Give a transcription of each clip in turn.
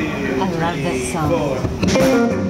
I love this song.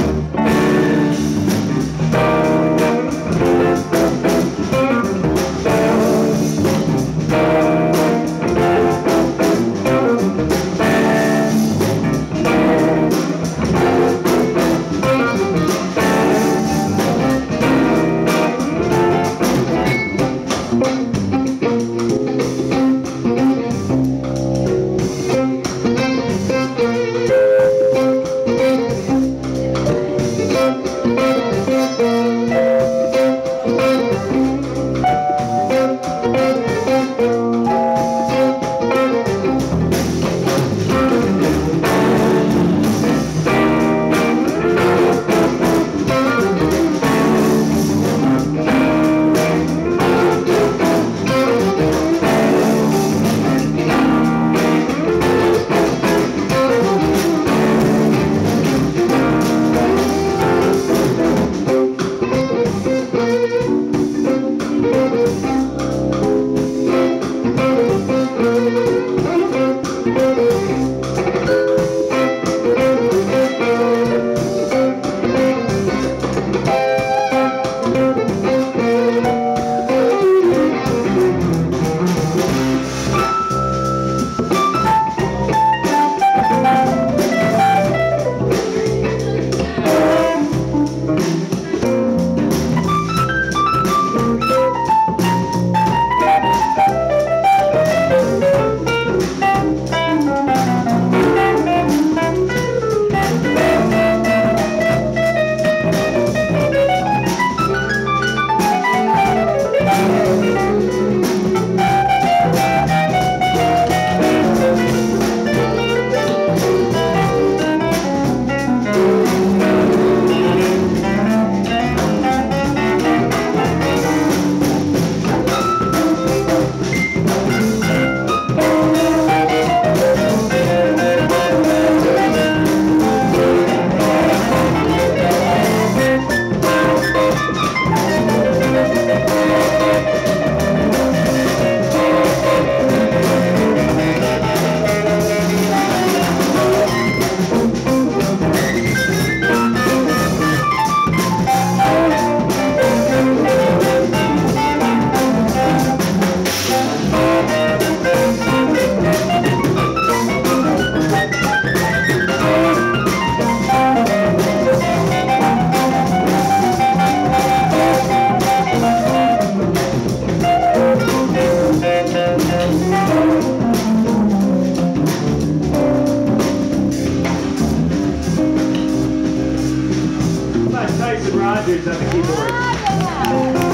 Rogers on the keyboard. Ah,